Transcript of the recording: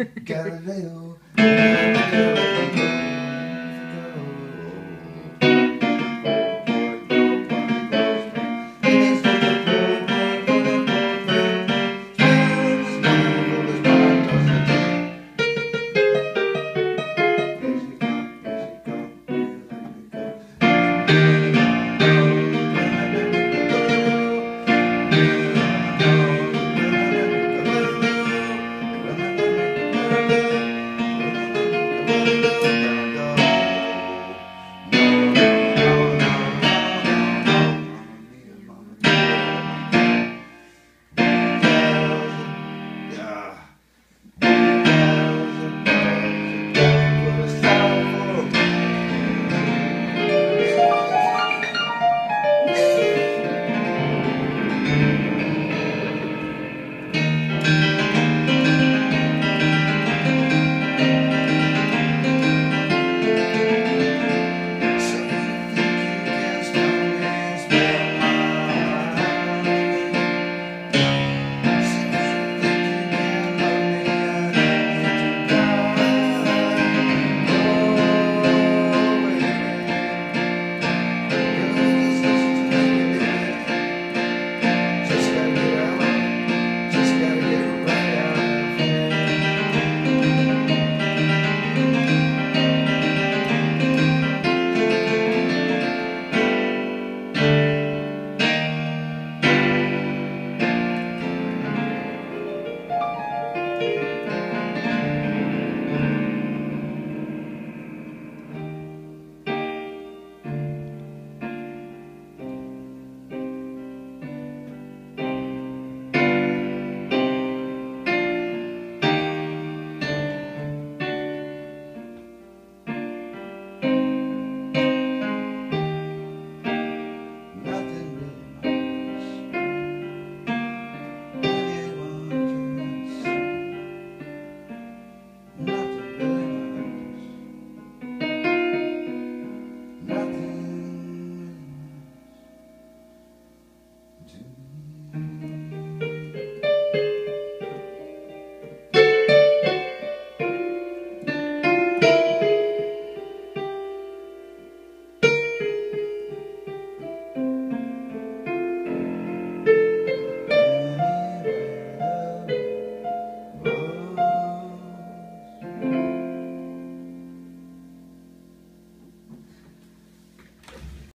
Galileu, Galileu.